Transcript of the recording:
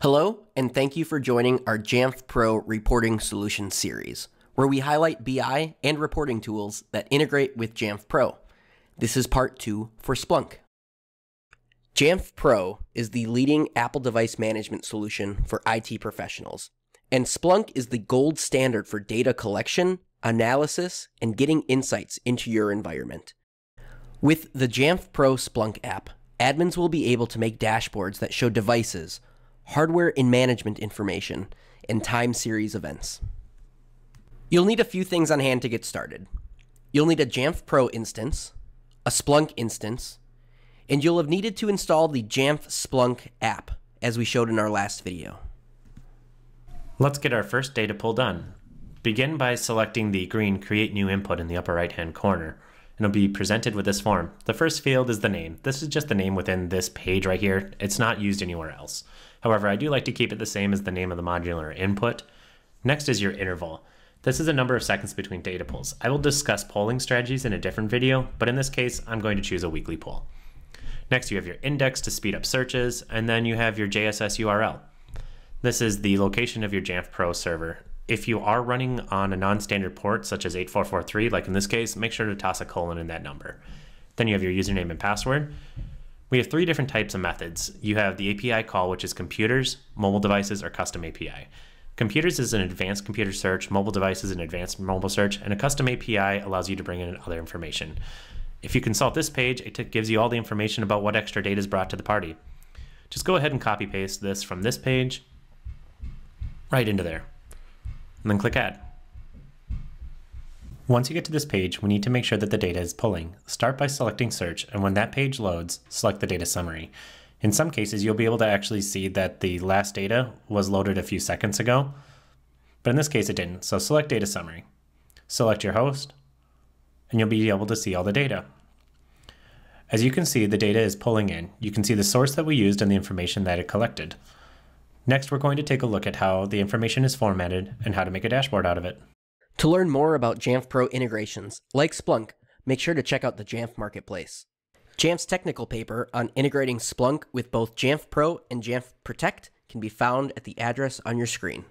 Hello, and thank you for joining our Jamf Pro Reporting Solutions series, where we highlight BI and reporting tools that integrate with Jamf Pro. This is part two for Splunk. Jamf Pro is the leading Apple device management solution for IT professionals, and Splunk is the gold standard for data collection, analysis, and getting insights into your environment. With the Jamf Pro Splunk app, admins will be able to make dashboards that show devices, hardware and management information, and time series events. You'll need a few things on hand to get started. You'll need a Jamf Pro instance, a Splunk instance, and you'll have needed to install the Jamf Splunk app, as we showed in our last video. Let's get our first data pull done. Begin by selecting the green Create New Input in the upper right hand corner, and it'll be presented with this form. The first field is the name. This is just the name within this page right here. It's not used anywhere else. However, I do like to keep it the same as the name of the modular input. Next is your interval. This is a number of seconds between data pulls. I will discuss polling strategies in a different video, but in this case, I'm going to choose a weekly poll. Next, you have your index to speed up searches, and then you have your JSS URL. This is the location of your Jamf Pro server. If you are running on a non-standard port, such as 8443, like in this case, make sure to toss a colon in that number. Then you have your username and password. We have three different types of methods. You have the API call, which is computers, mobile devices, or custom API. Computers is an advanced computer search, mobile devices an advanced mobile search, and a custom API allows you to bring in other information. If you consult this page, it gives you all the information about what extra data is brought to the party. Just go ahead and copy paste this from this page right into there, and then click Add. Once you get to this page, we need to make sure that the data is pulling. Start by selecting search, and when that page loads, select the data summary. In some cases, you'll be able to actually see that the last data was loaded a few seconds ago, but in this case it didn't. So select data summary. Select your host, and you'll be able to see all the data. As you can see, the data is pulling in. You can see the source that we used and the information that it collected. Next, we're going to take a look at how the information is formatted and how to make a dashboard out of it. To learn more about Jamf Pro integrations, like Splunk, make sure to check out the Jamf Marketplace. Jamf's technical paper on integrating Splunk with both Jamf Pro and Jamf Protect can be found at the address on your screen.